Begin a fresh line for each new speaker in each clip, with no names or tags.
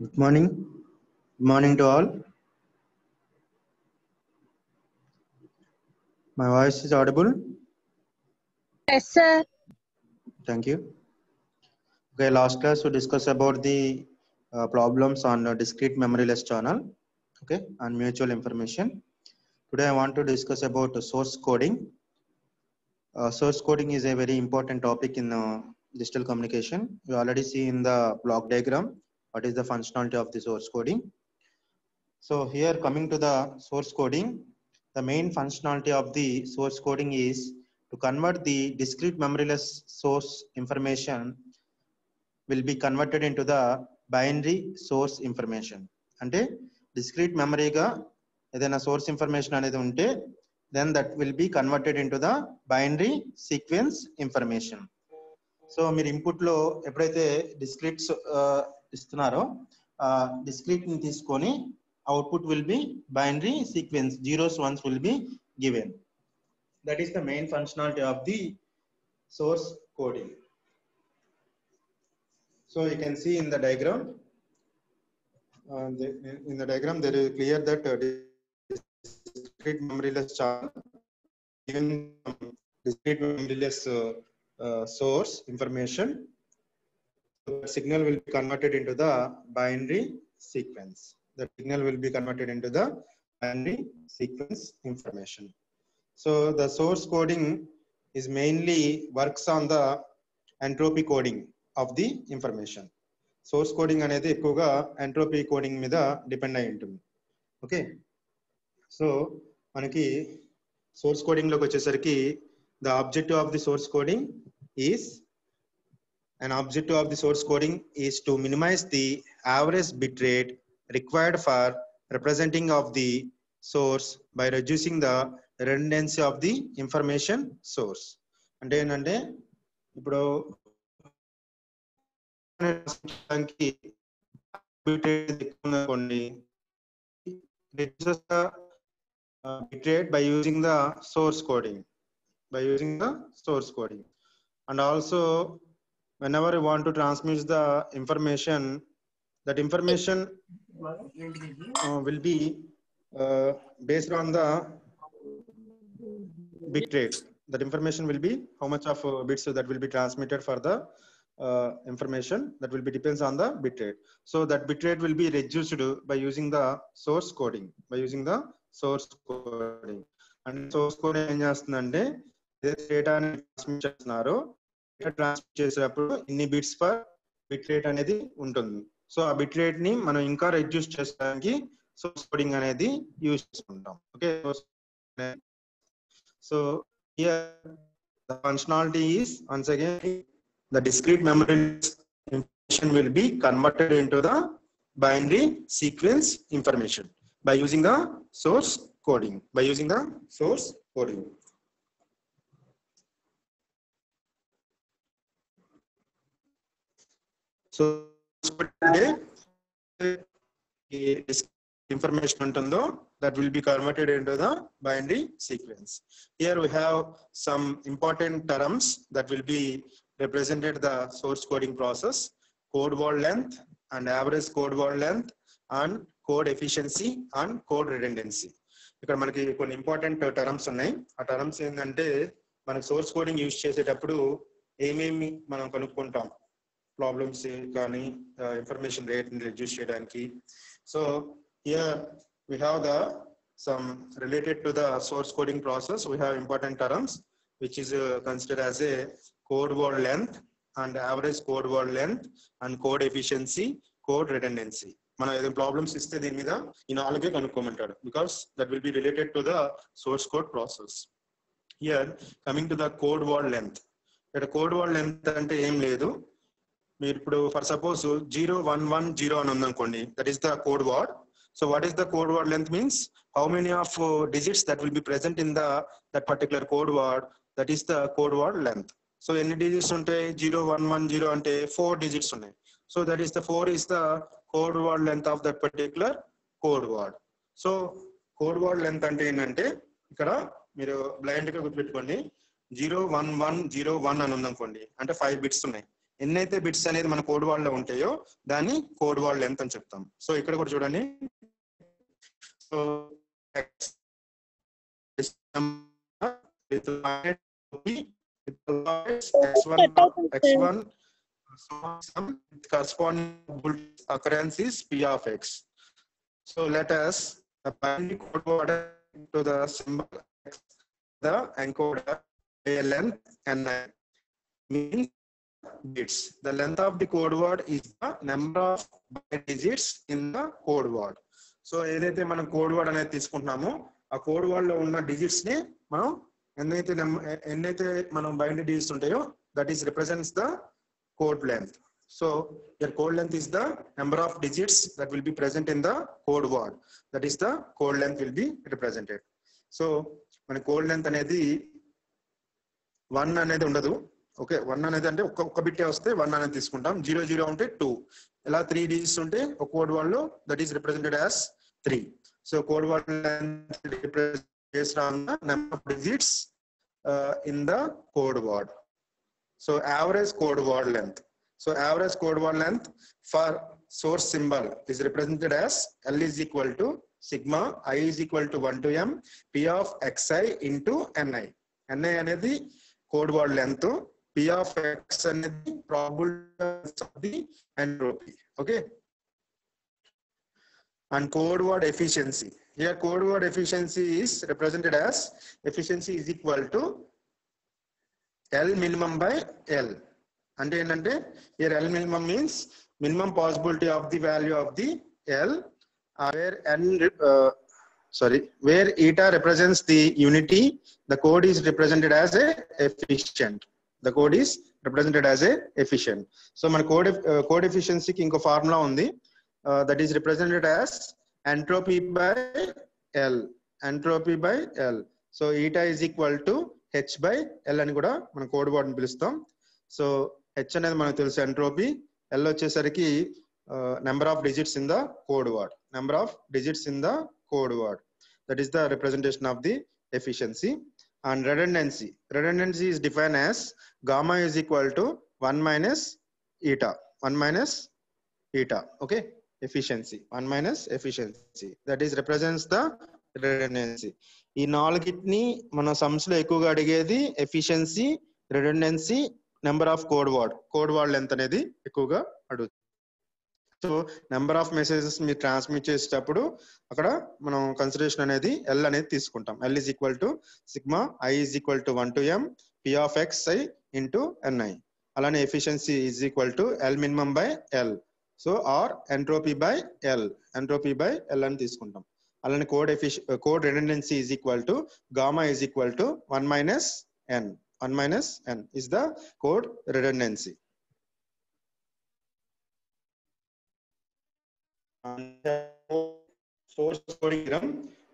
Good morning. Good morning to all. My voice is audible.
Yes, sir.
Thank you. Okay, last class we discussed about the uh, problems on uh, discrete memoryless channel. Okay, and mutual information. Today I want to discuss about uh, source coding. Uh, source coding is a very important topic in uh, digital communication. We already see in the block diagram what is the functionality of the source coding. So here coming to the source coding, the main functionality of the source coding is to convert the discrete memoryless source information will be converted into the binary source information. అంటే discrete మెమరీగా ఏదైనా source information అనేది ఉంటే then that will be converted into the binary sequence information so మీరు ఇన్పుట్లో ఎప్పుడైతే discretes ఇస్తున్నారో డిస్క్రిట్ని తీసుకొని output will be binary sequence zeros ones will be given that is the main functionality of the source coding. So you can see in the diagram, uh, the, in the diagram there is clear that uh, discrete memoryless channel, given discrete memoryless uh, uh, source information, the signal will be converted into the binary sequence. The signal will be converted into the binary sequence information. So the source coding is mainly works on the entropy coding of the information. Source coding అనేది ఎక్కువగా entropy coding మీద depend అయి ఉంటుంది okay so మనకి source కోడింగ్లోకి వచ్చేసరికి the objective of the source coding is an objective of the source coding is to minimize the average bit rate required for representing of the source by reducing the redundancy of the information source అంటే ఏంటంటే ఇప్పుడు అనుకోండి reduces the uh, bit rate by by using the source coding and also whenever you want to transmit the information that information uh, will be uh, based on the bit rate. That information will be how much of uh, bits that will be transmitted for the uh, information that will be depends on the bit rate. So that bit rate will be reduced by using the source coding, by using the source coding. And source coding ఏం చేస్తుందంటే డేటాని transmit చేస్తున్నారో. Data transmit చేసేటప్పుడు ఇన్ని bits per bit rate అనేది ఉంటుంది. So ఆ bit రేట్ని మనం ఇంకా రెడ్యూస్ చేయడానికి సోర్స్ కోడింగ్ అనేది యూజ్ చేసుకుంటాం. Okay so the functionality is once again the discrete memory information will be converted into the binary sequence information by using the source coding. By using the source coding. So information ఉంటుందో that will be converted into the binary sequence. Here we have some important terms that will be represented the source coding process, code word length and average code word length and code efficiency and code redundancy. ఇక్కడ మనకి కొన్ని important terms ఉన్నాయి ఆ terms ఏంటంటే మనకి source coding use చేసేటప్పుడు ఏమేమి మనం కనుక్కుంటాం ప్రాబ్లమ్స్ కానీ ఇన్ఫర్మేషన్ రేట్ని రెడ్యూస్ చేయడానికి. So here we have the some related to the source coding process we have important terms which is consider as a code word length and average code word length and code efficiency code redundancy మనం ఏదైనా problems ఇస్తే దీని మీద ఈ నాలుగే కనుక్కోమంటాడు. Because that will be related to the source code process here coming to the code word length ఇక్కడ code word length అంటే ఏం లేదు. మీరు ఇప్పుడు for suppose zero one one zero అని ఉందనుకోండి that is the code word so what is the code word length means how many of digits that will be present in the that particular code word that is the code word length so ఎన్ని digits ఉంటాయి? Zero one one zero అంటే four digits ఉన్నాయి. So that is the four is the code word length of that particular code word so code word length అంటే ఏంటంటే ఇక్కడ మీరు బ్లైండ్గా గుర్తుపెట్టుకోండి. Zero one one zero one అని ఉందనుకోండి. అంటే ఫైవ్ బిట్స్ ఉన్నాయి. ఎన్నైతే బిట్స్ అనేది మన కోడ్ వాళ్ళలో ఉంటాయో దాన్ని కోడ్ వాళ్ళ లెంత్ అని చెప్తాం సో ఇక్కడ కూడా చూడండి so means bits. The length of the code word is the number of digits in the code word. So ఏదైతే మనం కోడ్ వర్డ్ అనేది తీసుకుంటున్నామో ఆ కోడ్ వర్డ్లో ఉన్న డిజిట్స్ని మనం ఎన్నైతే నెం- ఎన్నైతే మనం బైండ్ డిజిట్స్ ఉంటాయో that is represents the code length. So your code length is the number of digits that will be present in the code word. That is the code length will be represented. So మన code length అనేది one అనేది ఉండదు okay one అనేది అంటే ఒక ఒక బిట్టే వస్తే one అనేది తీసుకుంటాం. జీరో జీరో ఉంటే టూ ఇలా త్రీ డిజిట్స్ ఉంటే ఒక code వర్డ్లో that is represented as three so code word length number digits in the code word so average code word length so average code word length for source symbol is represented as L is equal to sigma I is equal to one to M P of X I into N I N I అనేది code word length P of x and the probability of the entropy. Okay. And code word efficiency. Here code word efficiency is represented as efficiency is equal to L minimum by L. And then here L minimum means minimum possibility of the value of the L uh, where N uh, sorry where eta represents the unity the code is represented as a efficient the code is represented as a efficient so మన code code ఎఫిషియన్సీకి కి ఇంకో formula ఉంది. That is represented as entropy by L entropy by L so eta is equal to H by L అని కూడా మనం code వర్డ్ని పిలుస్తాం. So H అనేది మనకు తెలుసు ఎంట్రోపీ ఎల్ వచ్చేసరికి number of digits in the code word number of digits in the code word that is the representation of the efficiency and redundancy redundancy is defined as gamma is equal to 1 minus eta 1 minus eta okay efficiency 1 minus efficiency that is represents the redundancy ఈ నాలుగిటిని మన సమ్స్లో ఎక్కువగా అడిగేది efficiency redundancy number of code word code word length అనేది ఎక్కువగా అడుగుతుంది so number of messages మీరు transmit చేసేటప్పుడు అక్కడ మనం కన్సిడరేషన్ అనేది ఎల్ అనేది తీసుకుంటాం. L is equal to sigma I is equal to one to M P of X I into N I అలానే efficiency is equal to L minimum by L so or entropy by L entropy by L అని తీసుకుంటాం. అలానే code efficiency code redundancy is equal to gamma is equal to 1 minus n. 1 minus n is the code redundancy.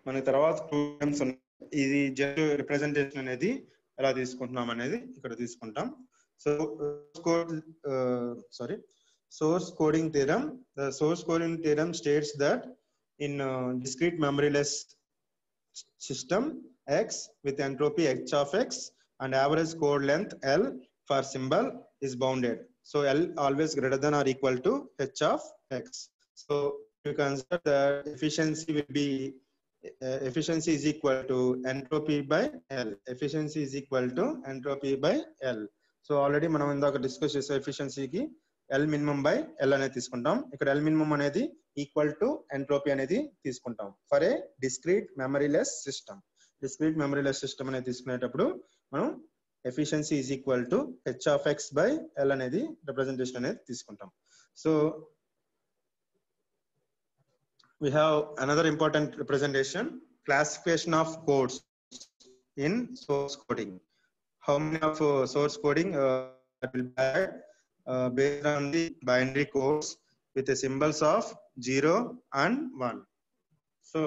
మన తర్వాత ఇది just representation అనేది ఎలా తీసుకుంటున్నాం అనేది ఇక్కడ తీసుకుంటాం. So code sorry source coding theorem source coding theorem states that in discrete memoryless system X with entropy H of X and average code length L for symbol is bounded so L always greater than or equal to H of X so you consider that efficiency will be uh, efficiency is equal to entropy by l. Efficiency is equal to entropy by l. So already మనం ఇందాక discuss చేసే ఎఫిషియన్సీకి L minimum by L అనేది తీసుకుంటాం. ఇక్కడ L minimum అనేది equal to entropy అనేది తీసుకుంటాం. For a discrete memoryless system discrete memoryless system అనేది తీసుకునేటప్పుడు మనం efficiency is equal to H of X by L అనేది రిప్రజెంటేషన్ అనేది తీసుకుంటాం. So we have another important representation classification of codes in source coding how many of uh, source coding uh, that will be added uh, based on the binary codes with the symbols of 0 and 1 so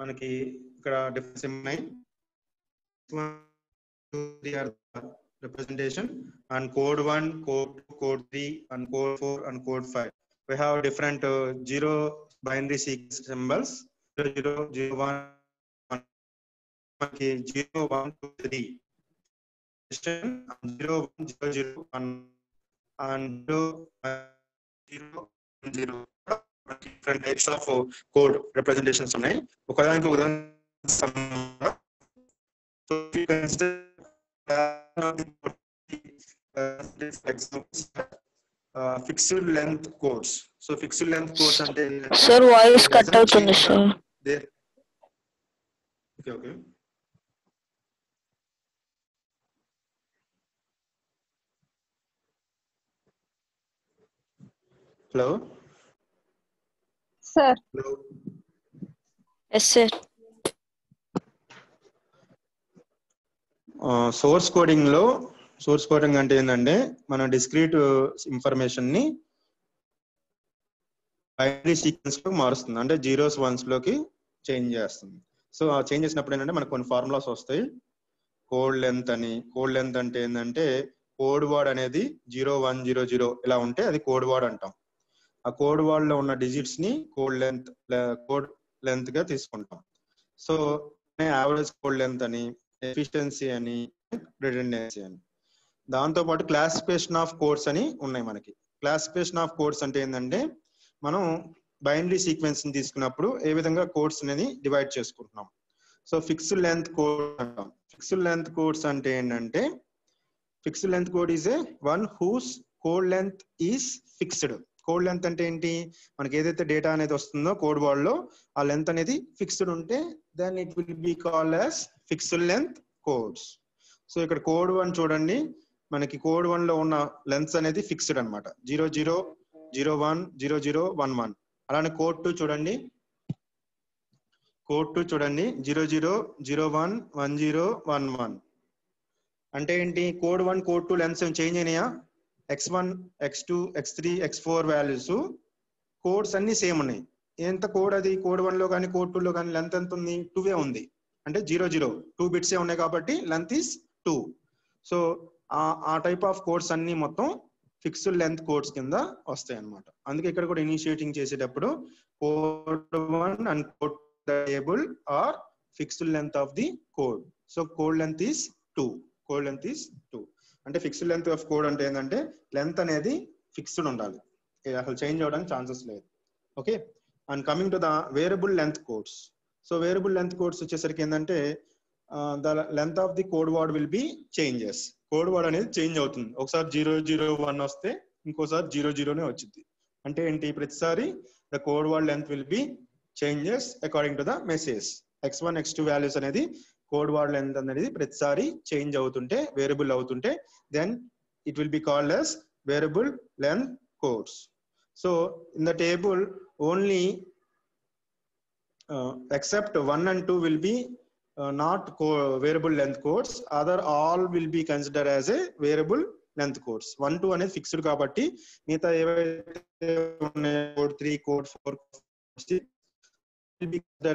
మనకి ఇక్కడ difference ఉన్నాయి representation and code 1 code 2 code 3 and code 4 and code 5 we have different uh, zero binary sequence symbols 0 0 1 మనకి 0 1 2 3 zero one zero zero one and zero zero different types of code representations ఉన్నాయి ఒకదానికి ఉదాహరణ So if you consider uh, fixed length codes. So fixed length codes అంటే
sir voice cut అవుతుంది
sir okay okay hello
sir yes
sir source కోడింగ్లో source coding అంటే ఏంటంటే మనం discrete ఇన్ఫర్మేషన్ని binary సీక్వెన్స్లో మారుస్తుంది. అంటే జీరోస్ వన్స్లోకి చేంజ్ చేస్తుంది. సో ఆ చేంజ్ చేసినప్పుడు ఏంటంటే మనకు కొన్ని ఫార్ములాస్ వస్తాయి. కోడ్ లెంత్ అని కోడ్ లెంత్ అంటే ఏంటంటే కోడ్ వర్డ్ అనేది జీరో వన్ జీరో జీరో ఇలా ఉంటే అది కోడ్ వర్డ్ అంటాం. ఆ కోడ్ వర్డ్లో ఉన్న డిజిట్స్ని కోడ్ లెంత్ కోడ్ లెంత్గా తీసుకుంటాం. సో యావరేజ్ కోడ్ లెంత్ అని ఎఫిషియన్సీ అని రిటెండెన్సీ అని. దాంతో పాటు క్లాసిఫికేషన్ ఆఫ్ కోడ్స్ అని ఉన్నాయి మనకి. క్లాసిఫికేషన్ ఆఫ్ కోడ్స్ అంటే ఏంటంటే మనం బైనరీ సీక్వెన్స్ని తీసుకున్నప్పుడు ఏ విధంగా కోడ్స్ అనేది డివైడ్ చేసుకుంటున్నాం. సో ఫిక్స్డ్ లెంత్ కోడ్ అంటాం. ఫిక్స్డ్ లెంత్ కోడ్స్ అంటే ఏంటంటే fixed length code is a one whose code length is fixed code length అంటే ఏంటి? మనకి ఏదైతే డేటా అనేది వస్తుందో కోడ్ వాల్లో ఆ లెంత్ అనేది ఫిక్స్డ్ ఉంటే then it will be call as fixed length codes so ఇక్కడ కోడ్ వన్ చూడండి. మనకి కోడ్ వన్లో ఉన్న లెన్స్ అనేది ఫిక్స్డ్ అన్నమాట. Zero zero zero one zero zero one one. అలానే కోడ్ టూ చూడండి. కోడ్ టూ చూడండి. Zero zero zero one one zero one one. అంటే ఏంటి? Code one code two length change అయినాయా? X one X two X three X four values. Codes అన్ని same ఉన్నాయి. ఎంత code అది? కోడ్ వన్లో కానీ కోడ్ టూ లో కానీ లెంత్ ఎంత ఉంది? టూ ఏ ఉంది. అంటే జీరో జీరో. టూ బిట్స్ ఏ ఉన్నాయి కాబట్టి లెంత్ ఈస్ టూ. సో ఆ టైప్ ఆఫ్ కోడ్స్ అన్ని మొత్తం ఫిక్స్డ్ లెంత్ కోడ్స్ కింద వస్తాయి అన్నమాట అందుకే ఇక్కడ కూడా ఇనిషియేటింగ్ చేసేటప్పుడు code one and code table are fixed length of the code. So code length is two. Code length is two. అంటే ఫిక్స్డ్ లెంత్ ఆఫ్ కోడ్ అంటే ఏంటంటే లెంత్ అనేది ఫిక్స్డ్ ఉండాలి. అసలు చేంజ్ అవడానికి ఛాన్సెస్ లేదు. Okay? And coming to the variable length codes. So variable length codes వచ్చేసరికి ఏంటంటే the length of the code word will be changes. Code word అనేది చేంజ్ అవుతుంది. ఒకసారి జీరో జీరో వన్ వస్తే ఇంకోసారి జీరో జీరోనే వచ్చింది అంటే ఏంటి? ప్రతిసారి the code word length will be changes according to the message. X one X two values అనేది కోడ్ వర్డ్ లెంత్ అనేది ప్రతిసారి చేంజ్ అవుతుంటే వేరియబుల్ అవుతుంటే then it will be called as variable length codes. So in the table only except one and two will be not not variable length codes other all will be considered as a variable length codes one two అనేది fixed కాబట్టి మిగతా ఏవైతే ఉన్నాయో code three code four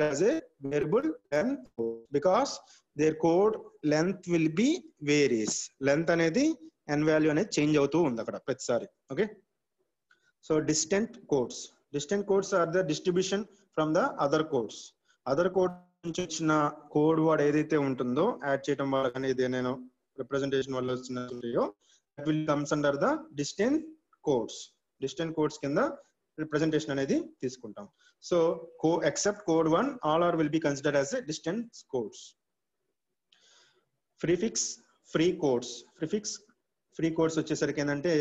as a variable length because there code length will be varies length అనేది N value అనేది change అవుతూ ఉంది అక్కడ ప్రతిసారి okay so distant codes distant codes are the distribution from the other codes other code నుంచి వచ్చిన code word ఏదైతే ఉంటుందో యాడ్ చేయడం వల్ల కానీ ఇది నేను రిప్రజెంటేషన్ వల్ల వచ్చిన will comes under the distant codes distant codes కింద రిప్రజెంటేషన్ అనేది తీసుకుంటాం. So co except code one all are will be consider as a distance codes prefix free codes prefix free codes వచ్చేసరికి ఏంటంటే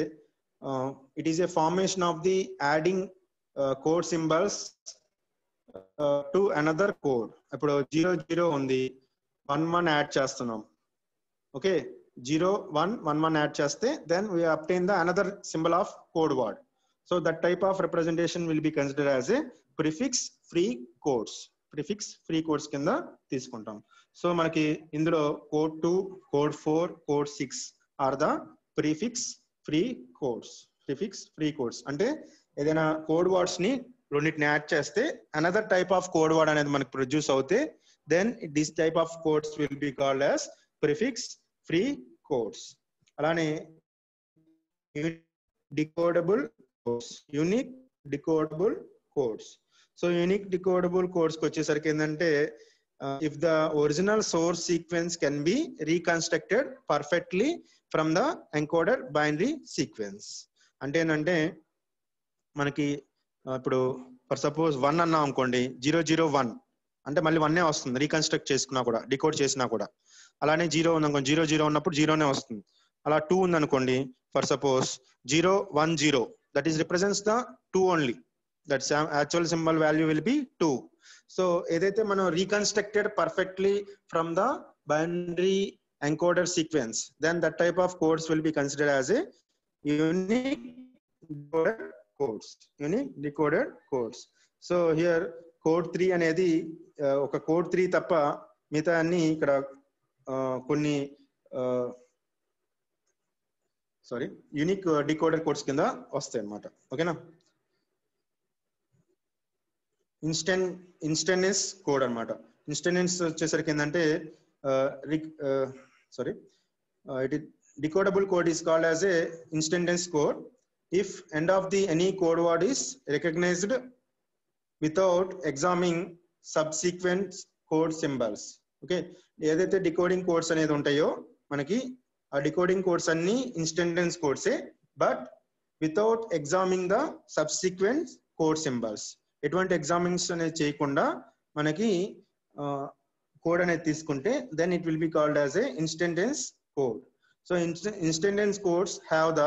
it is a formation of the adding code symbols to another code ఇప్పుడు zero zero ఉంది. One one add చేస్తున్నాం. Okay? Zero one one one add చేస్తే then we obtain the another symbol of code word so that type of representation will be consider as a prefix free codes prefix free codes కింద తీసుకుంటాం. So మనకి ఇందులో code two code four code six are the prefix free codes prefix free codes అంటే ఏదైనా code వర్డ్స్ని రెండింటిని add చేస్తే another type of code word అనేది మనకు ప్రొడ్యూస్ అవుతే then this type of codes will be called as prefix free codes అలానే decodable codes unique decodable codes so unique decodable codes వచ్చేసరికి ఏంటంటే if the original source sequence can be reconstructed perfectly from the encoded binary sequence అంటే ఏంటంటే మనకి ఇప్పుడు for suppose one అన్నాం అనుకోండి zero zero one అంటే మళ్ళీ వన్నే వస్తుంది రీకన్స్ట్రక్ట్ చేసుకున్నా కూడా డికోడ్ చేసినా కూడా. అలానే జీరో ఉంది అనుకోండి జీరో జీరో ఉన్నప్పుడు జీరోనే వస్తుంది. అలా టూ ఉంది అనుకోండి for suppose zero one zero that is represents the two only that actual symbol value will be two so ఏదైతే మనం reconstructed perfectly from the binary encoded sequence then that type of codes will be considered as a unique codes codes decoded codes so here code three అనేది ఒక code three తప్ప మిగతా అన్ని ఇక్కడ కొన్ని sorry unique decoded codes కింద వస్తాయి అన్నమాట ఓకేనా ఇన్స్టెంట్ ఇన్స్టెంటెన్స్ కోడ్ అన్నమాట. ఇన్స్టెంటెన్స్ వచ్చేసరికి ఏంటంటే sorry it decodable code is called as a instantaneous code if end of the any code word is recognized without examining subsequent code symbols. Okay ఏదైతే decoding codes అనేది ఉంటాయో మనకి ఆ డికోడింగ్ కోడ్స్ అన్ని instantaneous కోడ్సే but without examining the subsequent code symbols ఎటువంటి examines అనేది చేయకుండా మనకి కోడ్ అనేది తీసుకుంటే then it will be called as a instantaneous code so instantaneous codes have the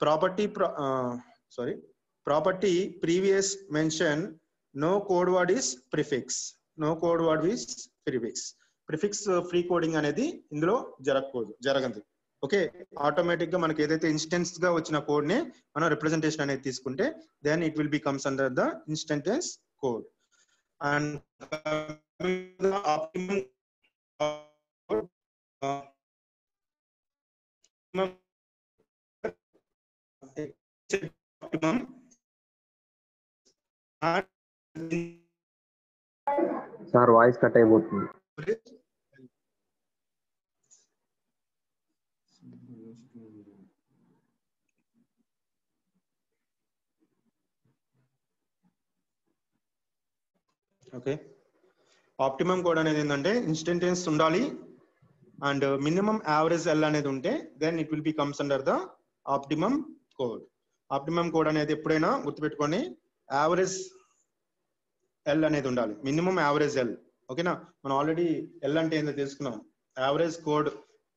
property sorry property previous mention no code word is prefix no code word is prefix prefix free coding అనేది ఇందులో జరగకూడదు జరగదు. Okay ఆటోమేటిక్గా మనకి ఏదైతే ఇన్స్టెన్స్గా వచ్చిన కోడ్ని మనం రిప్రజెంటేషన్ అనేది తీసుకుంటే then it will be comes under the instantaneous code and optimum
sir voice cut అయిపోతుంది.
ఓకే. ఆప్టిమం కోడ్ అనేది ఏంటంటే ఇన్స్టెంటెన్స్ ఉండాలి అండ్ మినిమం యావరేజ్ ఎల్ అనేది ఉంటే then it will be comes under the optimum code optimum code అనేది ఎప్పుడైనా గుర్తుపెట్టుకొని average L అనేది ఉండాలి. మినిమం యావరేజ్ ఎల్ ఓకేనా? మనం ఆల్రెడీ ఎల్ అంటే ఏందో తెలుసుకున్నాం. Average code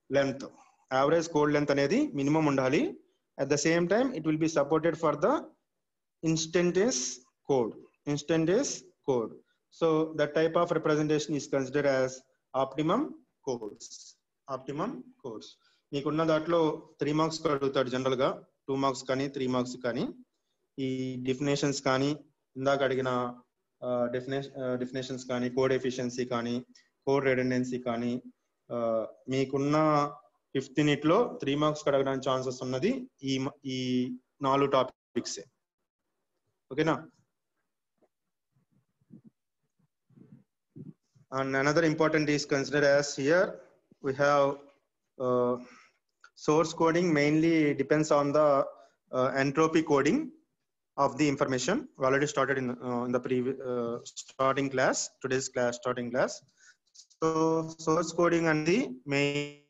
length average code length అనేది మినిమం ఉండాలి. At the same time it will be supported for the instantaneous code instantaneous code so the type of representation is consider as optimum codes optimum codes మీకున్న దాంట్లో three marks అడుగుతాడు జనరల్గా two marks కానీ three marks కానీ ఈ definitions కానీ ఇందాక అడిగిన డెఫినేషన్స్ కానీ కోడ్ ఎఫిషియన్సీ కానీ కోడ్ రెడెండెన్సీ కానీ మీకున్న ఫిఫ్త్ యూనిట్లో త్రీ మార్క్స్ అడగడానికి ఛాన్సెస్ ఉన్నది ఈ ఈ నాలుగు టాపిక్స్ ఓకేనా? And another important is consider as here we have source coding mainly depends on the uh, entropy coding of the information. We already started in, uh, in the previous uh, starting class, today's class starting class. So source coding and the main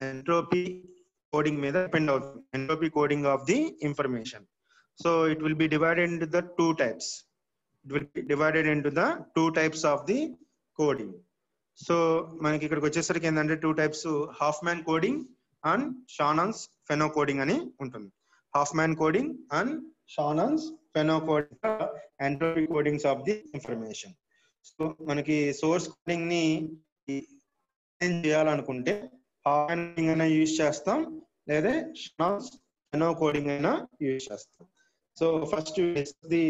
entropy coding may depend on entropy coding of the information. So it will be divided into the two types. It will be divided into the two types of the coding so మనకి ఇక్కడికి వచ్చేసరికి ఏంటంటే two types Huffman coding And Shannon's Fano coding అని ఉంటుంది. Huffman coding and Shannon's Fano coding entropy codings of the information so మనకి source కోడింగ్ని చేయాలనుకుంటే Huffman coding అయినా యూజ్ చేస్తాం లేదా షానన్స్ ఫెనో కోడింగ్ అయినా యూజ్ చేస్తాం. So first the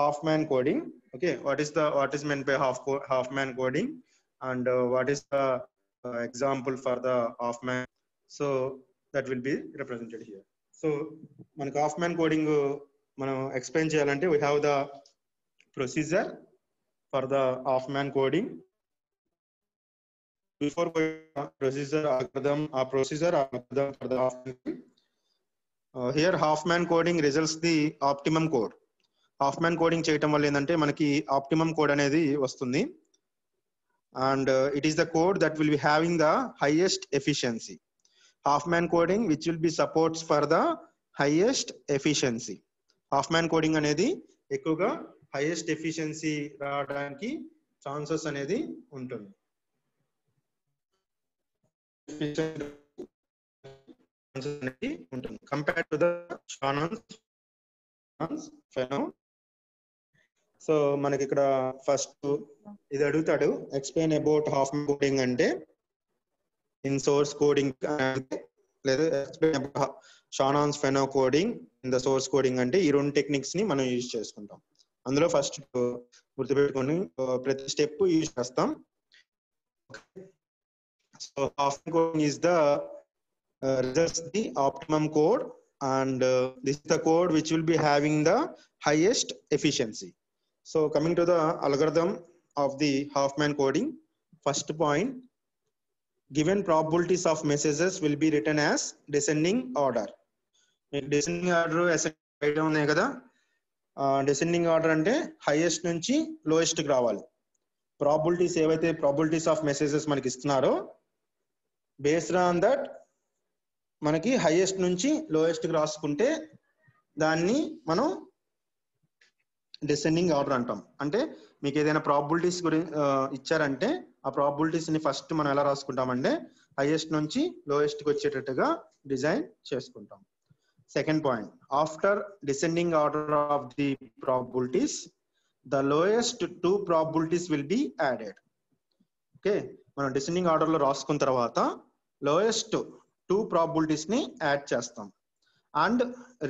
Huffman coding okay? What is the what is meant by half half half man coding? And uh, what is the uh, example for the half man so that will be represented here. So మనకి Huffman coding మనం explain చేయాలంటే we have the procedure for the Huffman coding before procedure algorithm ఆ procedure algorithm for the half uh, here half man Huffman coding చేయటం వల్ల ఏంటంటే మనకి optimum code అనేది వస్తుంది. And it is the code that will be having the highest efficiency man coding which will be supports for the highest efficiency Huffman coding అనేది ఎక్కువగా highest efficiency రావడానికి chances అనేది ఉంటుంది. అనేది ఉంటుంది. Compare to the Fano so మనకి ఇక్కడ first ఇది అడుగుతాడు ఎక్స్ప్లెయిన్ అబౌట్ హాఫ్ కోడింగ్ అంటే ఇన్ సోర్స్ కోడింగ్ లేదు Shannon's Fano coding in the source coding అంటే ఈ రెండు టెక్నిక్స్ని మనం యూజ్ చేసుకుంటాం. అందులో ఫస్ట్ గుర్తుపెట్టుకొని ప్రతి స్టెప్ యూజ్ చేస్తాం. Coding optimum code and this the code which highest efficiency so coming to the algorithm of the Huffman coding first point given probabilities of messages will be written as descending order. Descending order idea ఉన్నాయి కదా. Descending order అంటే highest నుంచి లోయెస్ట్కి రావాలి. Probabilities ఏవైతే probabilities of messages మనకి ఇస్తున్నారో based on that మనకి highest నుంచి లోయెస్ట్కి రాసుకుంటే దాన్ని మనం డిసెండింగ్ ఆర్డర్ అంటాం. అంటే మీకు ఏదైనా ప్రాబిలిటీస్ గురించి ఇచ్చారంటే ఆ ప్రాబిలిటీస్ని ఫస్ట్ మనం ఎలా రాసుకుంటామంటే హైయెస్ట్ నుంచి లోయెస్ట్కి వచ్చేటట్టుగా డిజైన్ చేసుకుంటాం. Second point after descending order of the probabilities the lowest two probabilities will be added okay మనం డిసెండింగ్ ఆర్డర్లో రాసుకున్న తర్వాత లోయెస్ట్ టూ ప్రాబిలిటీస్ని యాడ్ చేస్తాం. And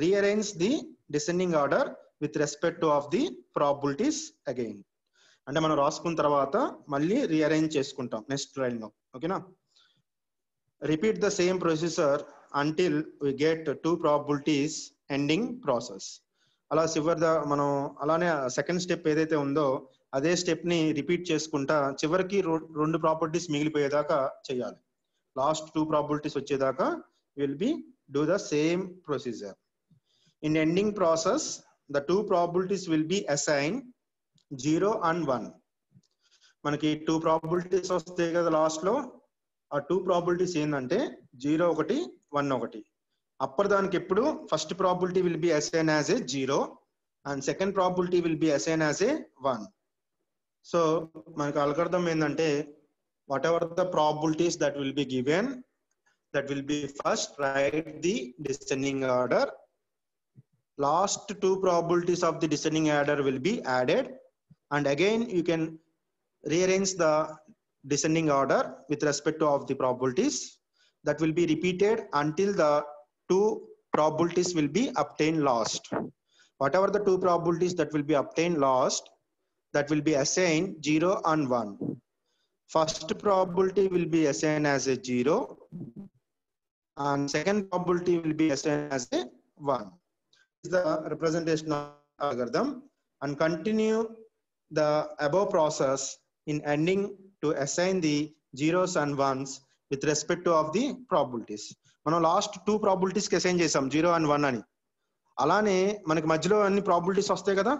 rearrange the descending order with respect of the probabilities again అంటే మనం రాసుకున్న తర్వాత మళ్ళీ రీఅరేంజ్ చేసుకుంటాం నెక్స్ట్ లైన్లో. ఓకేనా repeat the same procedure until we get two probabilities ending process అలా చివరి మనం అలానే సెకండ్ స్టెప్ ఏదైతే ఉందో అదే స్టెప్ని రిపీట్ చేసుకుంటా చివరికి రెండు ప్రాపర్టీస్ మిగిలిపోయేదాకా చేయాలి. లాస్ట్ టూ ప్రాపర్టీస్ వచ్చేదాకా will be do the same procedure in ending process the two probabilities will be assign zero and one. మనకి టూ ప్రాబిలిటీస్ వస్తాయి కదా లాస్ట్లో. ఆ టూ ప్రాబిలిటీస్ ఏంటంటే జీరో ఒకటి వన్ ఒకటి. అప్పర్ దానికి ఎప్పుడు first probability will be assign as a zero and second probability will be assign as a one so మనకి అలకర్థం ఏంటంటే whatever the probabilities that will be given that will be first write the descending order last two probabilities of the descending order will be added and again you can rearrange the descending order with respect to of the probabilities. That will be repeated until the two probabilities will be obtained last whatever the two probabilities that will be obtained last that will be assigned 0 and 1 first probability will be assigned as a zero and second probability will be assigned as a one. This is the representation of algorithm. And continue the above process in ending to assign the zeros and ones with respect to of the probabilities. మనం last two ప్రాబిలిటీస్కి assign చేసాం zero and one అని అలానే మనకి మధ్యలో అన్ని probabilities వస్తాయి కదా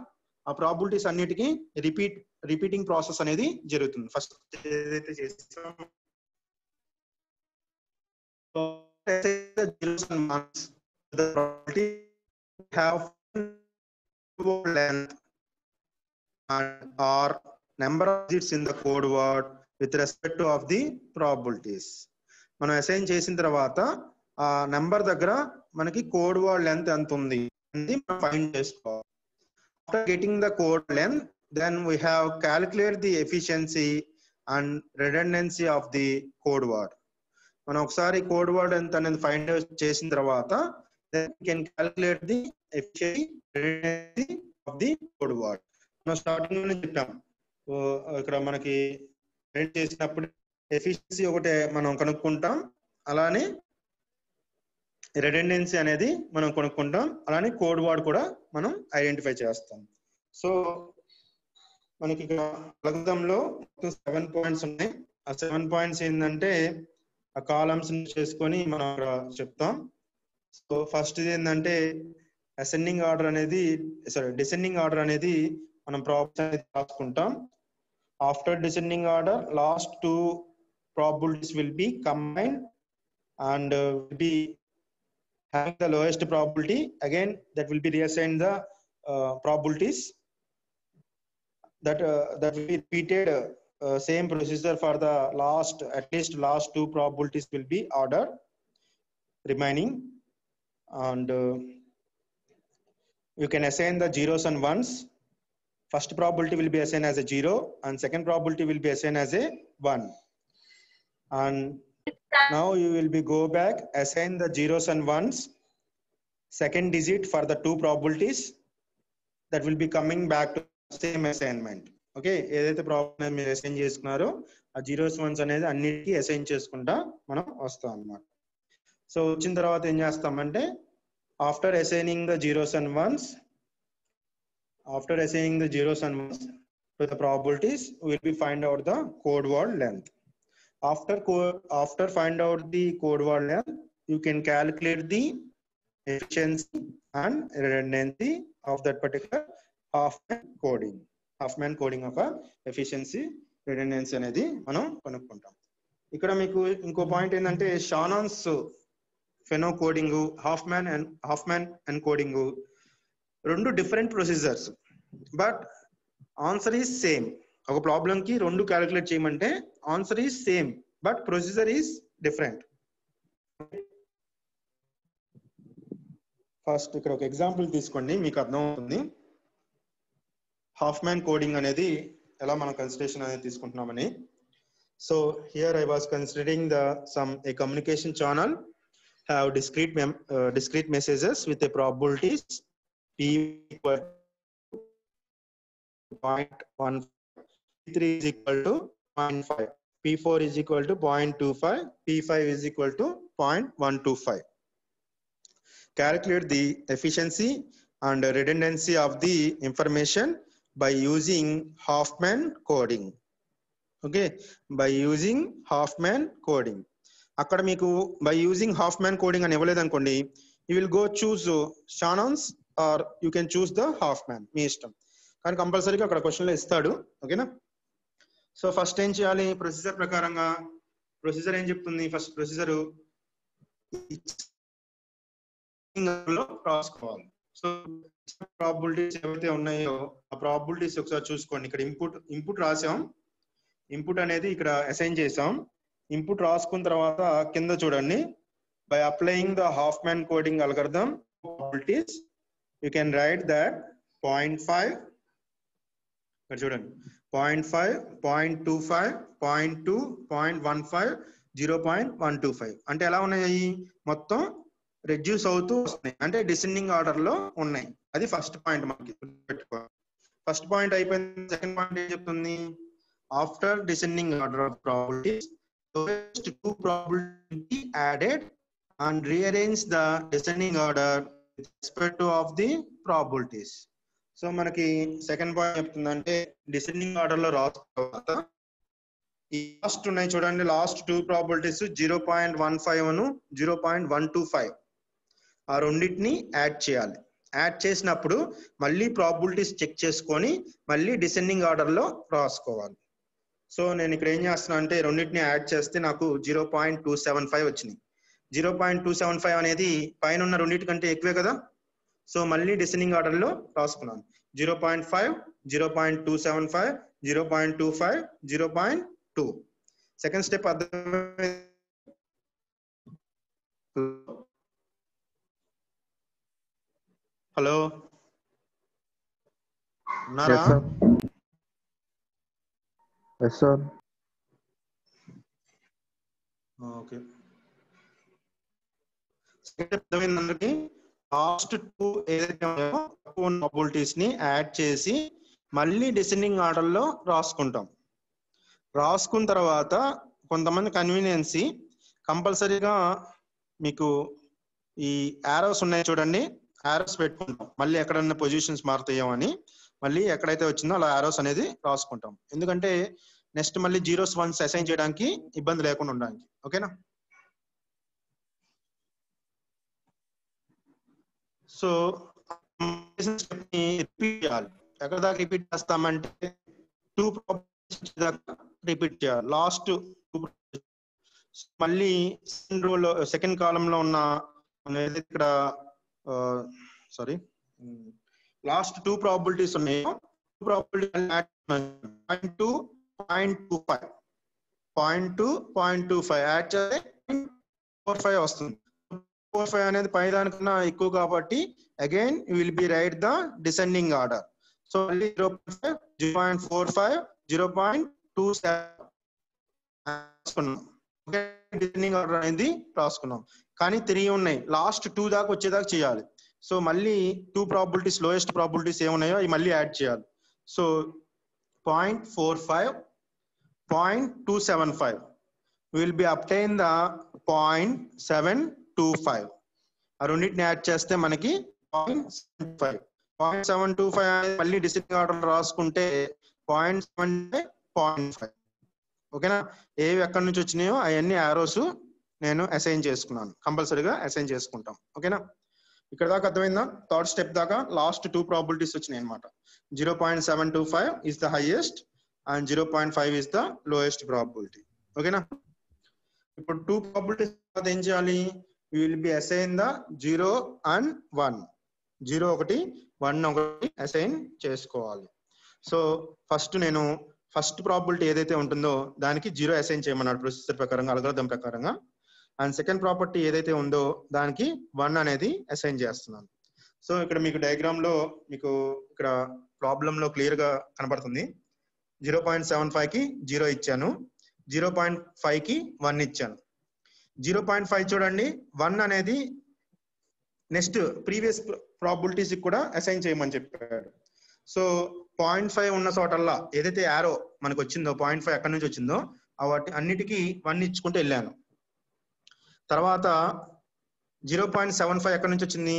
ఆ ప్రాబిలిటీస్ అన్నిటికీ రిపీట్ రిపీటింగ్ ప్రాసెస్ అనేది జరుగుతుంది ఫస్ట్ ఏదైతే have length or number of digits in the code word with respect to of the probabilities మనం అసైన్ చేసిన తర్వాత ఆ నెంబర్ దగ్గర మనకి కోడ్ వర్డ్ లెంత్ ఎంత ఉంది అనేది మనం ఫైండ్ చేసుకోవాలి after getting the code length then we have calculate the efficiency and redundancy of the code word మనం ఒకసారి కోడ్ వర్డ్ ఎంత అనేది ఫైండ్ చేసిన తర్వాత then can calculate the efficiency of the code word మనం స్టార్టింగ్లోనే చెప్పాం. ఇక్కడ మనకి ప్రింట్ చేసినప్పుడు ఎఫిషియన్సీ ఒకటే మనం కనుక్కుంటాం. అలానే రెడెండెన్సీ అనేది మనం కొనుక్కుంటాం. అలానే కోడ్ వర్డ్ కూడా మనం ఐడెంటిఫై చేస్తాం. సో మనకి ఇక్కడ సెవెన్ పాయింట్స్ ఉన్నాయి. ఆ సెవెన్ పాయింట్స్ ఏంటంటే ఆ కాలమ్స్ చేసుకొని మనం అక్కడ చెప్తాం. సో ఫస్ట్ ఏంటంటే అసెండింగ్ ఆర్డర్ అనేది సారీ డిసెండింగ్ ఆర్డర్ అనేది మనం ప్రాబ్లమ్స్ అనేది రాసుకుంటాం after descending order last two probabilities will be combine and will be having the lowest probability again that will be reassigned the uh, probabilities that uh, that will be repeated uh, uh, same procedure for the last at least last two probabilities will be ordered remaining and uh, you can assign the zeros and ones First probability will be assigned as a zero and second probability will be assigned as a one and now you will be go back assign the zeros and ones second digit for the two probabilities that will be coming back to same assignment okay ఏదైతే problem మీరు assign చేసుకున్నారో ఆ zeros once అనేది అన్నిటికీ assign చేసుకుంటా మనం వస్తాం అన్నమాట సో వచ్చిన తర్వాత ఏం చేస్తామంటే after assigning the zeros and ones after assigning the zeros and ones to the probabilities will be find out the code word length after after find out the code word length you can calculate the efficiency and redundancy of that particular Hoffman coding. Hoffman coding of a efficiency redundancy అనేది మనం కనుక్కుంటాం ఇక్కడ మీకు ఇంకో point ఏంటంటే Shannon's Fano coding Huffman and Huffman and coding రెండు different procedures but answer is same ఒక problem కి రెండు క్యాలిక్యులేట్ చేయమంటే answer is same but procedure is different first ఇక్కడ ఒక ఎగ్జాంపుల్ తీసుకోండి మీకు అర్థం అవుతుంది హాఫ్ మ్యాన్ కోడింగ్ అనేది ఎలా మనం కన్సిడరేషన్ అనేది తీసుకుంటున్నామని. So here I was considering the some a communication channel have discrete discrete messages with a probabilities p equal point one three is equal to 0.5 p4 is equal to 0.25 p5 is equal to 0.125 calculate the efficiency and redundancy of the information by using Hoffman coding. Okay, by using Hoffman coding. అక్కడ మీకు by using Huffman coding అని ఇవ్వలేదు అనుకోండి you will go choose Shannon's or you can choose the Huffman మీ ఇష్టం. కానీ కంపల్సరీగా అక్కడ క్వశ్చన్లో ఇస్తాడు ఓకేనా? సో ఫస్ట్ ఏం చేయాలి? ప్రొసీజర్ ప్రకారంగా ప్రొసీజర్ ఏం చెప్తుంది? ఫస్ట్ ప్రొసీజర్ రాసుకోవాలి. సో ప్రాబిలిటీస్ ఏవైతే ఉన్నాయో ఆ ప్రాబిలిటీస్ ఒకసారి చూసుకోండి. ఇక్కడ ఇన్పుట్ ఇన్పుట్ రాసాం. ఇన్పుట్ అనేది ఇక్కడ అసైన్ చేసాం. ఇన్పుట్ రాసుకున్న తర్వాత కింద చూడండి. By applying the Huffman coding algorithm probabilities you can write that point five ఇక్కడ చూడండి point five point two five point two point one five zero point one two five అంటే ఎలా ఉన్నాయి మొత్తం రెడ్యూస్ అవుతూ వస్తున్నాయి. అంటే డిసెండింగ్ ఆర్డర్లో ఉన్నాయి. అది ఫస్ట్ పాయింట్ మనకి ఫస్ట్ పాయింట్ అయిపోయింది. సెకండ్ పాయింట్ ఏం చెప్తుంది? After descending order of probabilities two probability added and rearrange the descending order respect of the probabilities so మనకి సెకండ్ పాయింట్ చెప్తుందంటే డిసెండింగ్ ఆర్డర్లో రాసిన తర్వాత ఈ లాస్ట్ ఉన్నాయి చూడండి last two probabilities zero point one five అను zero point one two five ఆ రెండింటిని యాడ్ చేయాలి. యాడ్ చేసినప్పుడు మళ్ళీ ప్రాబిలిటీస్ చెక్ చేసుకొని మళ్ళీ డిసెండింగ్ ఆర్డర్లో రాసుకోవాలి. సో నేను ఇక్కడ ఏం చేస్తున్నా అంటే రెండింటిని యాడ్ చేస్తే నాకు zero point two seven five వచ్చినాయి. Zero point two seven five అనేది పైన ఉన్న రెండింటి కంటే ఎక్కువే కదా? సో మళ్ళీ డిసెండింగ్ ఆర్డర్లో రాసుకున్నాను zero point five zero point two seven five zero point two five zero point two. Second step అర్థం హలో? ఉన్నారా. ఓకే. అర్థమైంది లాస్ట్ టూ ఏదైతే ఉన్నాయో తక్కువ ప్రాబిలిటీస్ని యాడ్ చేసి మళ్ళీ డిసెండింగ్ ఆర్డర్లో రాసుకుంటాం. రాసుకున్న తర్వాత కొంతమంది కన్వీనియన్సీ కంపల్సరీగా మీకు ఈ యారోస్ ఉన్నాయి చూడండి. యారోస్ పెట్టుకుంటాం. మళ్ళీ ఎక్కడన్నా పొజిషన్స్ మారుతాయో అని మళ్ళీ ఎక్కడైతే వచ్చిందో అలా యారోస్ అనేది రాసుకుంటాం. ఎందుకంటే నెక్స్ట్ మళ్ళీ జీరోస్ వన్స్ అసైన్ చేయడానికి ఇబ్బంది లేకుండా ఉండడానికి. ఓకేనా? సో రిపీట్ చేయాలి. ఎక్కడ దాకా రిపీట్ చేస్తామంటే టూ దాకా రిపీట్ చేయాలి. లాస్ట్ మళ్ళీ సెకండ్ రోలో సెకండ్ కాలంలో ఉన్న ఇక్కడ సారీ లాస్ట్ టూ ప్రాబిలిటీస్ ఉన్నాయో probability point two point two five. Point two point two five. Add చేస్తే ఫోర్ ఫైవ్ వస్తుంది. ఫోర్ ఫైవ్ అనేది పై దానికన్నా ఎక్కువ కాబట్టి again will be write the descending order so మళ్ళీ zero point five zero point four five zero point two seven descending order అనేది రాసుకున్నాం. కానీ త్రీ ఉన్నాయి. లాస్ట్ టూ దాకా వచ్చేదాకా చేయాలి. సో మళ్ళీ టూ ప్రాబిలిటీస్ లోయెస్ట్ ప్రాబిలిటీస్ ఏమున్నాయో అవి మళ్ళీ యాడ్ చేయాలి. So point four five point two seven five will be obtain the point seven two five ఆ రెండింటిని యాడ్ చేస్తే మనకి point seven five point seven two five అనేది మళ్ళీ డిసిప్లిన్ ఆర్డర్ రాసుకుంటే పాయింట్ సెవెన్ పాయింట్ ఫైవ్ ఓకేనా? ఏవి ఎక్కడి నుంచి వచ్చినాయో అవన్నీ ఆరోస్ నేను అసైన్ చేసుకున్నాను. కంపల్సరీగా అసైన్ చేసుకుంటాం. ఓకేనా? ఇక్కడ దాకా అర్థమైందా? థర్డ్ స్టెప్ దాకా లాస్ట్ టూ ప్రాబిలిటీస్ వచ్చినాయి అనమాట zero point seven two five is the highest and zero point five is the lowest probability ఓకేనా? ఇప్పుడు టూ ప్రాబిలిటీస్ ఏం చేయాలి? Will be assign the zero and one zero ఒకటి one ఒకటి assign చేసుకోవాలి. So first నేను ఫస్ట్ ప్రాబిలిటీ ఏదైతే ఉంటుందో దానికి జీరో అసైన్ చేయమన్నాడు ప్రొసెసర్ ప్రకారంగా అలగ్రదం ప్రకారంగా. అండ్ సెకండ్ ప్రాపర్టీ ఏదైతే ఉందో దానికి వన్ అనేది అసైన్ చేస్తున్నాను. సో ఇక్కడ మీకు డయాగ్రామ్లో మీకు ఇక్కడ ప్రాబ్లం లో క్లియర్గా కనబడుతుంది. జీరో పాయింట్ సెవెన్ ఫైవ్కి జీరో ఇచ్చాను. జీరో పాయింట్ ఫైవ్కి వన్ ఇచ్చాను. జీరో పాయింట్ ఫైవ్ చూడండి. వన్ అనేది నెక్స్ట్ ప్రీవియస్ ప్రాబిలిటీస్ కూడా అసైన్ చేయమని చెప్పాడు. సో పాయింట్ ఫైవ్ ఉన్న చోటల్లా ఏదైతే యారో మనకు వచ్చిందో పాయింట్ ఫైవ్ ఎక్కడి నుంచి వచ్చిందో వాటి అన్నిటికీ వన్ ఇచ్చుకుంటూ వెళ్ళాను. తర్వాత జీరో పాయింట్ సెవెన్ ఫైవ్ ఎక్కడి నుంచి వచ్చింది?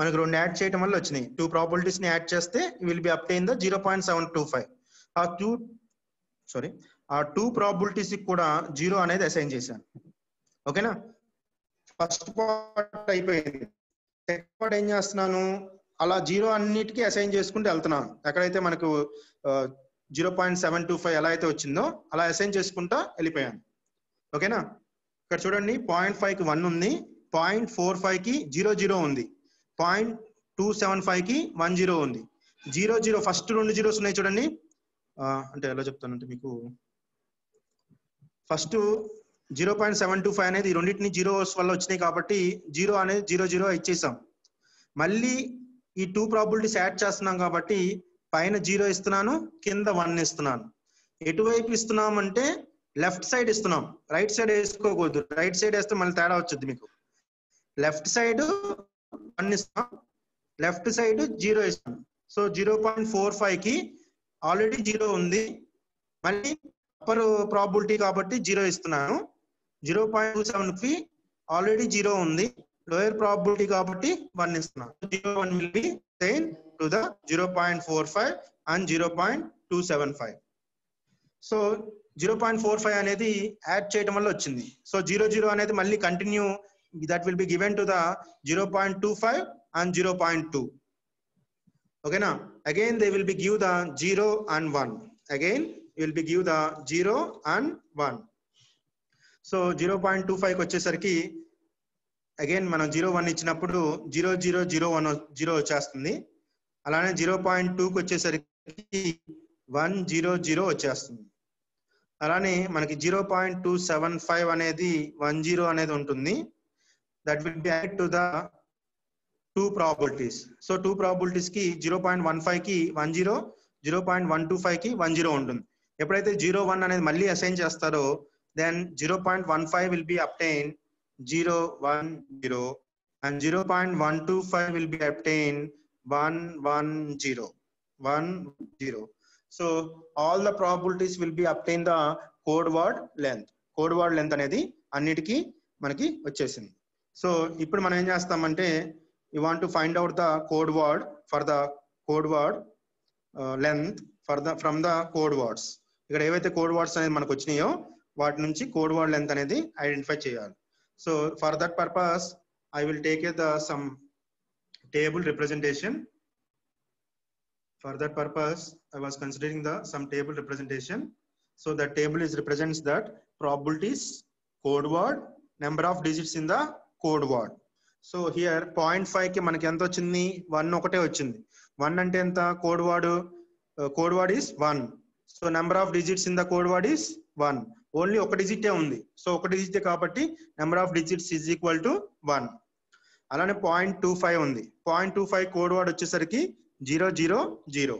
మనకు రెండు యాడ్ చేయడం వల్ల వచ్చినాయి. టూ ప్రాబిలిటీస్ని యాడ్ చేస్తే will be obtain the zero point seven two five. ఆ టూ సారీ ఆ టూ ప్రాబిలిటీస్కి కూడా జీరో అనేది అసైన్ చేశాను. ఓకేనా? ఫస్ట్ పార్ట్ అయిపోయింది. సెకండ్ పార్ట్ ఏం చేస్తున్నాను? అలా జీరో అన్నిటికీ అసైన్ చేసుకుంటూ వెళ్తున్నాను. ఎక్కడైతే మనకు zero point seven two five ఎలా అయితే వచ్చిందో అలా అసైన్ చేసుకుంటా వెళ్ళిపోయాను. ఓకేనా? ఇక్కడ చూడండి పాయింట్ ఫైవ్కి వన్ ఉంది. పాయింట్ ఫోర్ ఫైవ్కి జీరో జీరో ఉంది. పాయింట్ టూ సెవెన్ ఫైవ్కి వన్ జీరో ఉంది. జీరో జీరో ఫస్ట్ రెండు జీరోస్ ఉన్నాయి చూడండి. అంటే ఎలా చెప్తానంటే మీకు first zero point seven two five అనేది ఈ రెండింటిని జీరోస్ వల్ల వచ్చినాయి కాబట్టి జీరో అనేది జీరో జీరో ఇచ్చేసాం. మళ్ళీ ఈ టూ ప్రాబిలిటీస్ యాడ్ చేస్తున్నాం కాబట్టి పైన జీరో ఇస్తున్నాను కింద వన్ ఇస్తున్నాను. ఎటువైపు ఇస్తున్నాం అంటే లెఫ్ట్ సైడ్ ఇస్తున్నాం. రైట్ సైడ్ వేసుకోకూడదు. రైట్ సైడ్ వేస్తే మళ్ళీ తేడా వచ్చింది మీకు. లెఫ్ట్ సైడ్ వన్ ఇస్తాం లెఫ్ట్ సైడ్ జీరో ఇస్తాం సో జీరో పాయింట్ ఫోర్ ఫైవ్కి ఆల్రెడీ జీరో ఉంది. మళ్ళీ అప్పర్ ప్రాబిలిటీ కాబట్టి జీరో ఇస్తున్నాను. జీరో పాయింట్ టూ సెవెన్కి ఆల్రెడీ జీరో ఉంది. లోయర్ ప్రాబిలిటీ కాబట్టి వన్ ఇస్తున్నాను zero one will be same to the zero point four five and zero point two seven five so zero point four five అనేది add చేయడం వల్ల వచ్చింది. So zero zero అనేది మళ్ళీ continue that will be given to the zero point two five and zero point two ఓకేనా again they will be give the zero and one again will be give the zero and one so zero point two five వచ్చేసరికి again మనం zero one ఇచ్చినప్పుడు zero zero zero one zero వచ్చేస్తుంది. అలానే zero point టూకి వచ్చేసరికి one zero zero వచ్చేస్తుంది. అలానే మనకి zero point two seven five అనేది వన్ జీరో అనేది ఉంటుంది. That will be add to the two probabilities so two ప్రాబిలిటీస్కి zero point one ఫైవ్కి one zero zero point one two ఫైవ్కి వన్ జీరో ఉంటుంది. ఎప్పుడైతే జీరో వన్ అనేది మళ్ళీ అసైన్ చేస్తారో then zero point one five will be obtain zero one zero and zero point one two five will be obtain one one zero one zero so all the probabilities will be the code word length code word length అనేది అన్నిటికీ మనకి వచ్చేసింది. So ఇప్పుడు మనం ఏం చేస్తామంటే you want to find out the code word for the code word length for the from the code words ఇక్కడ ఏవైతే కోడ్ వర్డ్స్ అనేది మనకు వచ్చినాయో వాటి నుంచి కోడ్ వర్డ్ లెంత్ అనేది ఐడెంటిఫై చేయాలి. So for that purpose I will take the some table representation for that purpose I was considering the some table representation so that table is represents that probabilities code word number of digits in the code word so here point ఫైవ్కి మనకి ఎంత వచ్చింది? One ఒకటే వచ్చింది. One అంటే ఎంత? Code word code word is one so number of digits in the code word is one only ఒక డిజిటే ఉంది. సో ఒక డిజిటే కాబట్టి number of digits is equal to one. అలానే పాయింట్ టూ ఫైవ్ ఉంది. Point two five code word వచ్చేసరికి zero zero zero.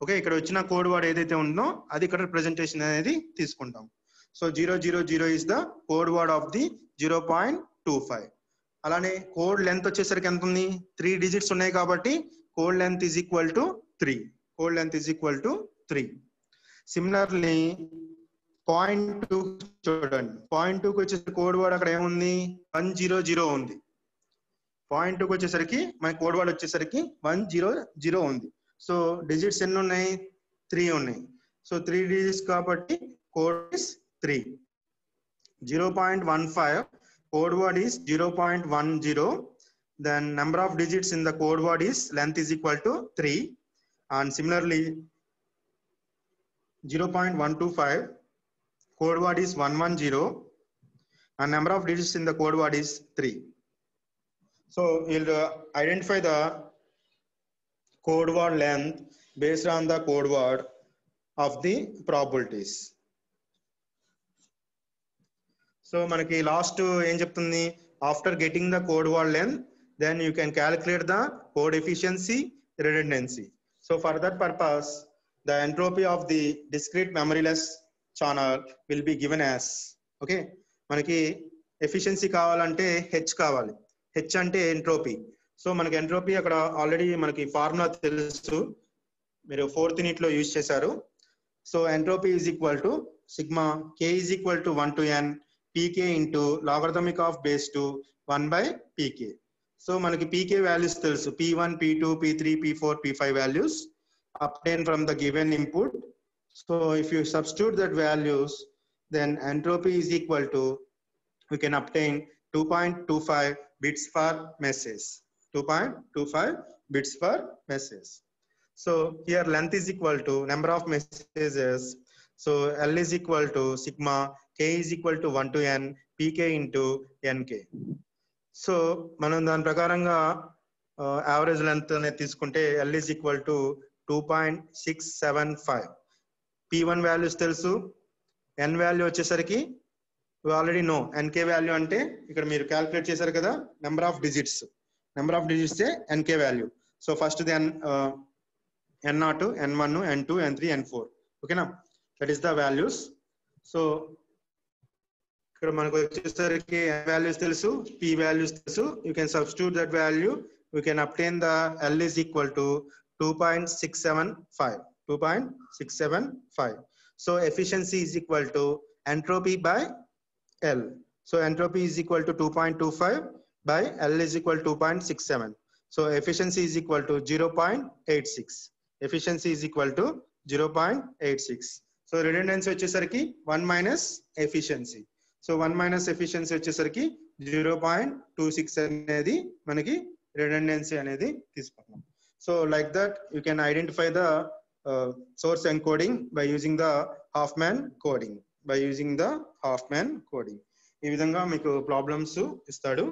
Okay ఇక్కడ వచ్చిన కోడ్ వర్డ్ ఏదైతే ఉందో అది ఇక్కడ ప్రెజెంటేషన్ అనేది తీసుకుంటాం. So zero zero zero is the code word of the zero point two five. అలానే కోడ్ లెంత్ వచ్చేసరికి ఎంత ఉంది? త్రీ డిజిట్స్ ఉన్నాయి కాబట్టి code length is equal to three. Code length is equal to three. Similarly point two చూడండి. Point టూకి వచ్చేసరికి code word అక్కడ ఏముంది? వన్ జీరో జీరో ఉంది. పాయింట్ టూకి వచ్చేసరికి మన కోడ్ వర్డ్ వచ్చేసరికి వన్ జీరో జీరో ఉంది. సో డిజిట్స్ ఎన్ని ఉన్నాయి? త్రీ ఉన్నాయి. సో త్రీ డిజిట్స్ కాబట్టి code is three zero point one five code word is zero point one zero then number of digits in the code word is length is equal to three and similarly zero point one two five code word is 110 and number of digits in the code word is 3 so you'll uh, identify the code word length based on the code word of the probabilities so మనకి last ఏం చెప్తుంది after getting the code word length then you can calculate the code efficiency redundancy so for that purpose the entropy of the discrete memoryless channel will be given as okay మనకి efficiency కావాలంటే H కావాలి. H అంటే entropy so మనకి entropy అక్కడ already మనకి formula తెలుసు. మీరు fourth యూనిట్లో యూజ్ చేశారు. So entropy is equal to sigma K is equal to one to N P K into logarithmic of base two one by P K so మనకి పీకే values తెలుసు. P one P two P three P four P five values obtained from the given input So if you substitute that values, then entropy is equal to, we can obtain 2.25 bits per message. 2.25 bits per message. So here length is equal to number of messages. So L is equal to sigma, K is equal to 1 to N, Pk into Nk. So మనం దాని ప్రకారంగా average length అనేది తీసుకుంటే L is equal to two point six seven five P one values తెలుసు. ఎన్ value వచ్చేసరికి already no NK value అంటే ఇక్కడ మీరు క్యాల్కులేట్ చేశారు కదా number of digits number of digits NK value so first the N N not an one N two N three N four ఓకేనా that is the values so ఇక్కడ మనకు వచ్చేసరికి ఎన్ values తెలుసు పి వాల్యూస్ తెలుసు. You can substitute that value you can obtain the L is equal to two point six seven five two point six seven five so efficiency is equal to entropy by L so entropy is equal to two point two five by L is equal two point six seven so efficiency is equal to zero point eight six efficiency is equal to zero point eight six so redundancy వచ్చేసరికి one minus efficiency so one minus efficiency వచ్చేసరికి zero point two six అనేది మనకి redundancy అనేది తీసుకున్నాం so like that you can identify the source encoding by using the Huffman coding by using the Huffman coding ఈ విధంగా మీకు problems ఇస్తాడు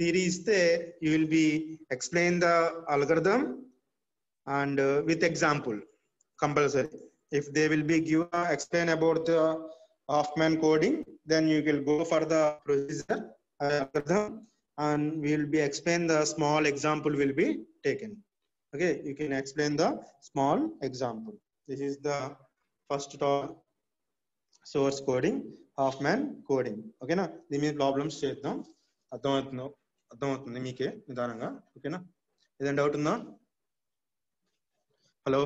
theory ఇస్తే you will be explain the algorithm and with example compulsory if they will be given explain about the Hoffman coding, then you will go for the procedure algorithm and we will be explain the small example will be taken. Okay, you can explain the small example. This is the first talk, source coding, Hoffman coding. ఓకేనా దీని మీద problems చేద్దాం. అర్థమవుతుందో అర్థమవుతుంది మీకే నిదానంగా. ఓకేనా ఏదైనా డౌట్ ఉందా? హలో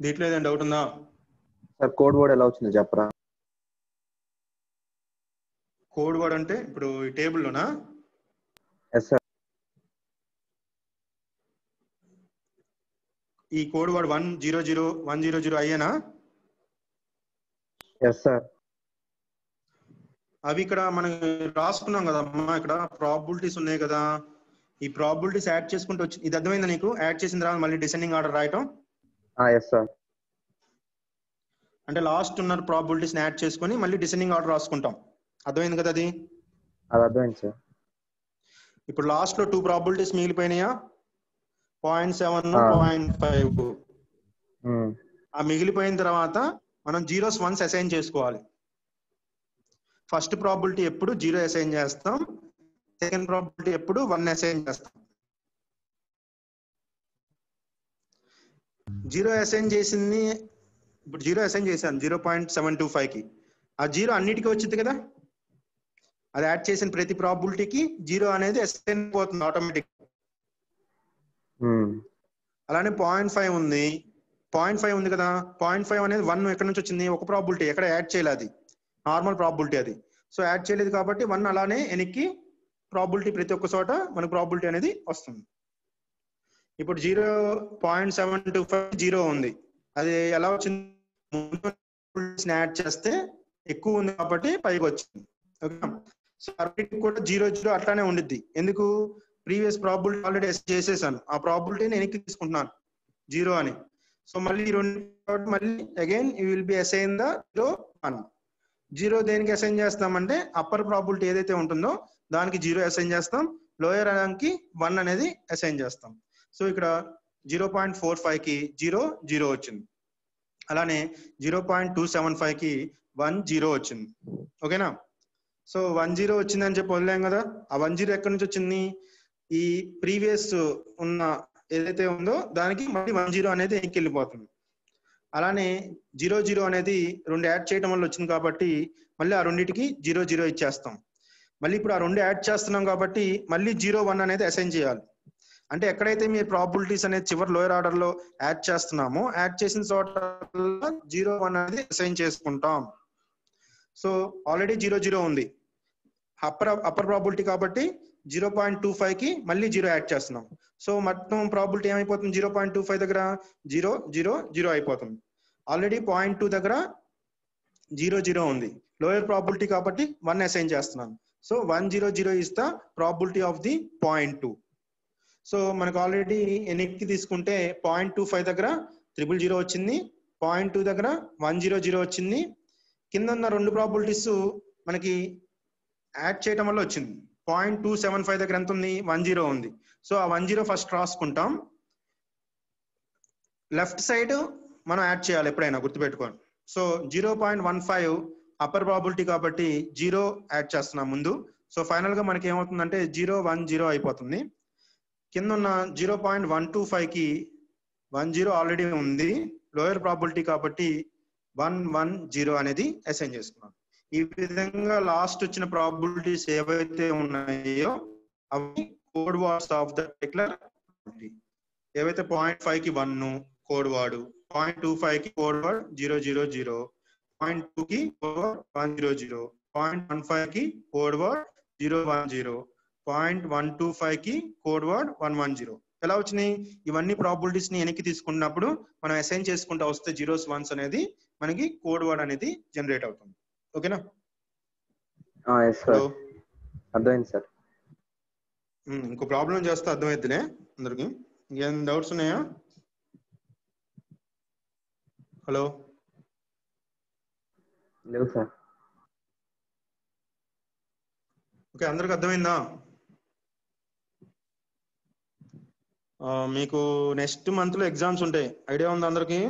దీంట్లో ఏదైనా డౌట్ ఉందా?
సార్ కోడ్ వర్డ్ ఎలా వచ్చిందో చెప్పరా?
కోడ్ వర్డ్ అంటే ఇప్పుడు ఈ టేబుల్లోనా
ఎస్
ఈ code word one zero zero one zero zero అయ్యేనా?
Yes sir
అవి ఇక్కడ మనం రాసుకున్నాం కదమ్మా ఇక్కడ ప్రాబిలిటీస్ ఉన్నాయి కదా. ఈ ప్రాబిలిటీస్ యాడ్ చేసుకుంటూ వచ్చి ఇది అర్థమైందా నీకు? యాడ్ చేసిన తర్వాత మళ్ళీ డిసెండింగ్ ఆర్డర్ రాయటం?
ఎస్ సార్
అంటే లాస్ట్ ఉన్న ప్రాబిలిటీస్ యాడ్ చేసుకొని మళ్ళీ డిసెండింగ్ ఆర్డర్ రాసుకుంటాం. అర్థమైంది కదా అది?
అది అర్థమైంది సార్
ఇప్పుడు లాస్ట్లో two probabilities మిగిలిపోయినాయా?
Point
seven. Point
five.
ఆ మిగిలిపోయిన తర్వాత మనం జీరోస్ వన్స్ అసైన్ చేసుకోవాలి. ఫస్ట్ ప్రాబిలిటీ ఎప్పుడు జీరో అసైన్ చేస్తాం. సెకండ్ ప్రాబిలిటీ ఎప్పుడు వన్ అసైన్ చేస్తాం. జీరో అసైన్ చేసింది ఇప్పుడు జీరో అసైన్ చేశాను జీరో పాయింట్ సెవెన్ టూ ఫైవ్కి. ఆ జీరో అన్నిటికీ వచ్చింది కదా? అది యాడ్ చేసిన ప్రతి ప్రాబిలిటీకి జీరో అనేది అసైన్ పోతుంది ఆటోమేటిక్
Hmm.
అలానే పాయింట్ ఫైవ్ ఉంది. పాయింట్ ఫైవ్ ఉంది కదా. పాయింట్ ఫైవ్ అనేది వన్ ఎక్కడి నుంచి వచ్చింది? ఒక ప్రాబిలిటీ ఎక్కడ యాడ్ చేయలేదు అది. నార్మల్ ప్రాబిలిటీ అది. సో యాడ్ చేయలేదు కాబట్టి వన్ అలానే వెనక్కి ప్రాబిలిటీ ప్రతి ఒక్క చోట మనకు ప్రాబిలిటీ అనేది వస్తుంది. ఇప్పుడు zero point seven two five zero ఉంది. అది ఎలా వచ్చింది? యాడ్ చేస్తే ఎక్కువ ఉంది కాబట్టి పైకి వచ్చింది. ఓకే సో కూడా జీరో జీరో అట్లానే ఉండిద్ది. ఎందుకు? ప్రీవియస్ ప్రాబిలిటీ ఆల్రెడీ చేసేసాను. ఆ ప్రాబిలిటీని వెనక్కి తీసుకుంటున్నాను. జీరో అని. సో మళ్ళీ ఈ రెండు మళ్ళీ again you will be assign the zero one zero దేనికి అసైన్ చేస్తామంటే అప్పర్ ప్రాబిలిటీ ఏదైతే ఉంటుందో దానికి జీరో అసైన్ చేస్తాం. లోయర్ దానికి వన్ అనేది అసైన్ చేస్తాం. సో ఇక్కడ జీరో పాయింట్ ఫోర్ ఫైవ్కి జీరో జీరో వచ్చింది. అలానే జీరో పాయింట్ టూ సెవెన్ ఫైవ్కి వన్ జీరో వచ్చింది. ఓకేనా? సో వన్ జీరో వచ్చిందని చెప్పి వదిలేం కదా? ఆ వన్ జీరో ఎక్కడి నుంచి వచ్చింది? ఈ ప్రీవియస్ ఉన్న ఏదైతే ఉందో దానికి మళ్ళీ వన్ జీరో అనేది వెనక్కి వెళ్ళిపోతుంది అలానే జీరో జీరో అనేది రెండు యాడ్ చేయడం వల్ల వచ్చింది కాబట్టి మళ్ళీ ఆ రెండింటికి జీరో జీరో ఇచ్చేస్తాం. మళ్ళీ ఇప్పుడు ఆ రెండు యాడ్ చేస్తున్నాం కాబట్టి మళ్ళీ జీరో వన్ అనేది అసైన్ చేయాలి. అంటే ఎక్కడైతే మీరు ప్రాబిలిటీస్ అనేది చివరి లోయర్ ఆర్డర్లో యాడ్ చేస్తున్నామో యాడ్ చేసిన చోట జీరో వన్ అనేది అసైన్ చేసుకుంటాం. సో ఆల్రెడీ జీరో జీరో ఉంది. అప్పర్ అప్పర్ ప్రాబిలిటీ కాబట్టి జీరో పాయింట్ టూ ఫైవ్కి మళ్ళీ జీరో యాడ్ చేస్తున్నాం. సో మొత్తం ప్రాబిలిటీ ఏమైపోతుంది? జీరో పాయింట్ టూ ఫైవ్ దగ్గర జీరో జీరో జీరో అయిపోతుంది. ఆల్రెడీ పాయింట్ టూ దగ్గర జీరో జీరో ఉంది. లోయర్ ప్రాబిలిటీ కాబట్టి వన్ అసైన్ చేస్తున్నాను. So one zero zero is the probability of the point two so మనకు ఆల్రెడీ ఎన్నిటికి తీసుకుంటే పాయింట్ టూ ఫైవ్ దగ్గర త్రిబుల్ జీరో వచ్చింది. పాయింట్ టూ దగ్గర వన్ జీరో జీరో వచ్చింది. కింద ఉన్న రెండు ప్రాబిలిటీస్ మనకి యాడ్ చేయటం వల్ల వచ్చింది. పాయింట్ టూ సెవెన్ ఫైవ్ దగ్గర ఎంత ఉంది? వన్ జీరో ఉంది. సో ఆ వన్ జీరో ఫస్ట్ రాసుకుంటాం. లెఫ్ట్ సైడ్ మనం యాడ్ చేయాలి ఎప్పుడైనా గుర్తుపెట్టుకోండి. So zero point one five upper probability కాబట్టి జీరో యాడ్ చేస్తున్నాం ముందు. సో ఫైనల్గా మనకి ఏమవుతుందంటే జీరో వన్ జీరో అయిపోతుంది. కింద ఉన్న జీరో పాయింట్ వన్ టూ ఫైవ్కి వన్ జీరో ఆల్రెడీ ఉంది. లోయర్ ప్రాబిలిటీ కాబట్టి వన్ వన్ జీరో అనేది అసైన్ చేసుకున్నాం. ఈ విధంగా లాస్ట్ వచ్చిన ప్రాబిలిటీస్ ఏవైతే ఉన్నాయో అవి code wards of the particular ఏవైతే పాయింట్ ఫైవ్కి వన్ కోడ్ వాడు పాయింట్ టూ ఫైవ్కి code word zero zero zero point two కి code word one zero zero point one ఫైవ్కి code ward zero one zero point one two ఫైవ్కి code word one one zero ఎలా వచ్చినాయి? ఇవన్నీ ప్రాబిలిటీస్ని వెనక్కి తీసుకున్నప్పుడు మనం అసైన్ చేసుకుంటా వస్తే జీరోస్ వన్స్ అనేది మనకి కోడ్ వర్డ్ అనేది జనరేట్ అవుతుంది. ఓకేనా?
ఎస్ సార్
హలో
అర్థమైంది సార్
ఇంకో ప్రాబ్లం చేస్తే అర్థమైద్దిలే అందరికి. ఇంకేం డౌట్స్ ఉన్నాయా? హలో
లేవు సార్
ఓకే అందరికి అర్థమైందా? మీకు నెక్స్ట్ మంత్లో ఎగ్జామ్స్ ఉంటాయి. ఐడియా ఉందా అందరికి?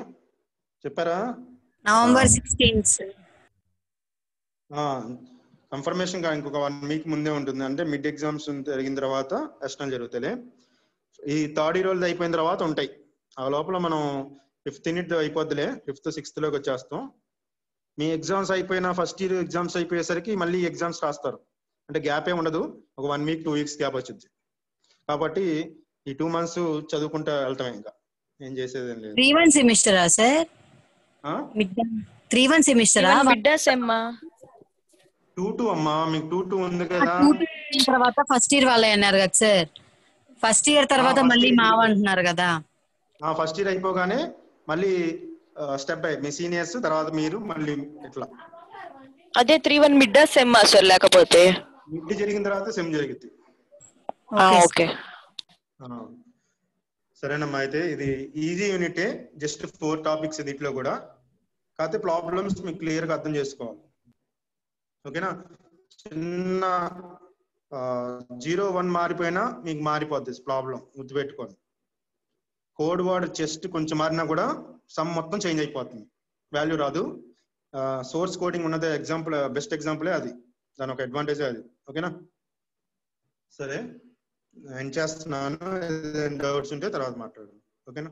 చెప్పారా?
నవంబర్ సిక్స్టీన్త్
కన్ఫర్మేషన్ ఇంకొక వన్ వీక్ ముందే ఉంటుంది అంటే మిడ్ ఎగ్జామ్స్ జరిగిన తర్వాత ఎక్స్టర్నల్ జరుగుతాయి ఈ థర్డ్ ఇయర్ అయిపోయిన తర్వాత ఉంటాయి ఆ లోపల మనం ఫిఫ్త్ యూనిట్ అయిపోద్దిలే ఫిఫ్త్ సిక్స్త్లోకి వచ్చేస్తాం మీ ఎగ్జామ్స్ అయిపోయిన ఫస్ట్ ఇయర్ ఎగ్జామ్స్ అయిపోయేసరికి మళ్ళీ ఎగ్జామ్స్ రాస్తారు అంటే గ్యాప్ ఏ ఉండదు ఒక one week two weeks gap వచ్చింది కాబట్టి ఈ టూ మంత్స్ చదువుకుంటూ వెళ్తాం ఇంకా ఏం చేసేది లేదు
త్రీ వన్ సెమిస్టరా సార్ మిడ్ త్రీ వన్ సెమిస్టరా
మిడ్ సెమ్మా
టూ టూ అమ్మా మీకు టూ టూ ఉంది కదా.
తర్వాత ఫస్ట్ ఇయర్ వాళ్ళే అన్నారు కదా సార్. ఫస్ట్ ఇయర్ తర్వాత మళ్ళీ. మావ అంటున్నారు కదా.
ఆ ఫస్ట్ ఇయర్ అయిపోగానే మళ్ళీ స్టెప్ బై మీ సీనియర్స్ తర్వాత మీరు మళ్ళీ ఇట్లా.
అదే త్రీ వన్ మిడ్ సెమ్మా సార్ లేకపోతే?
మిడ్ జరిగిన తర్వాత సెమ్ జరిగింది
ఓకే
సరేనమ్మా అయితే ఇది ఈజీ యూనిటే జస్ట్ ఫోర్ టాపిక్స్ దీంట్లో కూడా. కాకపోతే ప్రాబ్లమ్స్ మీకు క్లియర్గా అర్థం చేసుకోవాలి. ఓకేనా? చిన్న జీరో వన్ మారిపోయినా మీకు మారిపోద్ది ప్రాబ్లం గుర్తుపెట్టుకోండి. కోడ్ వర్డ్ చెస్ట్ కొంచెం మారినా కూడా సమ్ మొత్తం చేంజ్ అయిపోతుంది. వాల్యూ రాదు. సోర్స్ కోడింగ్ ఉన్నదే ఎగ్జాంపుల్ బెస్ట్ ఎగ్జాంపులే అది. దాని ఒక అడ్వాంటేజ్ అది. ఓకేనా? సరే. ఎండ్ చేస్తున్నాను. డౌట్స్ ఉంటే తర్వాత మాట్లాడు ఓకేనా?